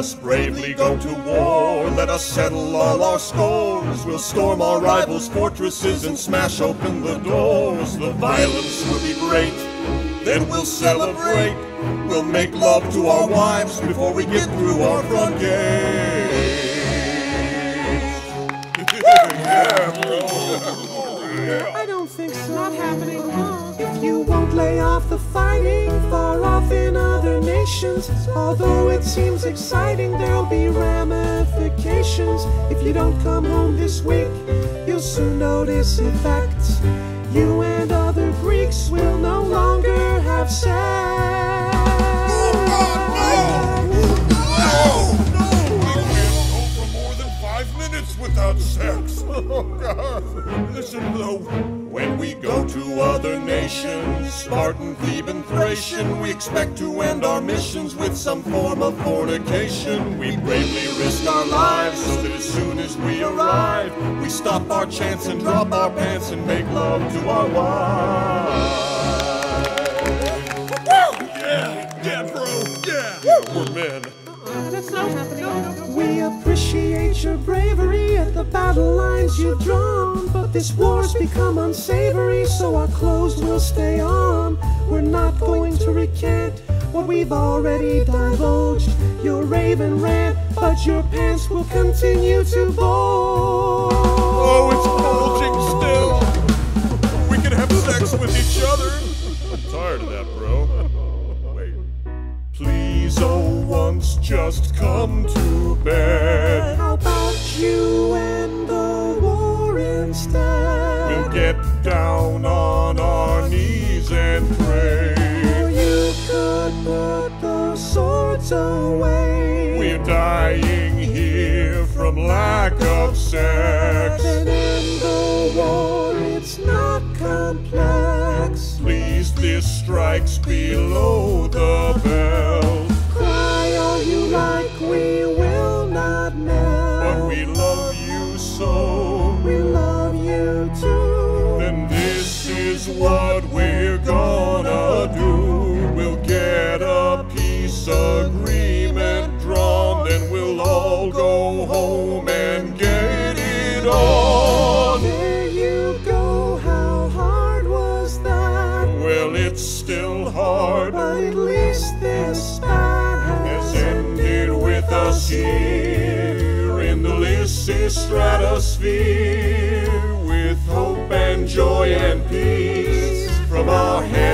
us bravely go to war. Let us settle all our scores. We'll storm our rivals' fortresses and smash open the doors. The violence will be great. Then we'll celebrate. We'll make love to our wives before we get through our front gate. I don't think so. Not happening. If you won't lay off the fighting although it seems exciting, there'll be ramifications. If you don't come home this week, you'll soon notice effects. You and other Greeks will no longer have sex. God. Listen, though. When we go to other nations, Spartan, Theban, Thracian, we expect to end our missions with some form of fornication. We bravely risk our lives so that as soon as we arrive, we stop our chance and drop our pants and make love to our wives. Yeah, yeah, bro, yeah. We're men. That's not happening. We appreciate your bravery at the battle lines you've drawn. But this war's become unsavory, so our clothes will stay on. We're not going to recant what we've already divulged. Your raven rant, but your pants will continue to bulge. Oh, it's bulging still. We can have sex with each other. I'm tired of that, bro. Wait. Please, oh, once just come to bed. How about you get down on our knees and pray. Or you could put the swords away. We're dying here from lack of sex. Then in the war, it's not complex. Please, this strikes below the belt. Is what we're gonna do. We'll get a peace agreement drawn, then we'll all go home and get it on. There you go, how hard was that? Well, it's still hard. But at least this spat Has ended with us here in the Lysistratosphere with hope and joy and peace from our hands.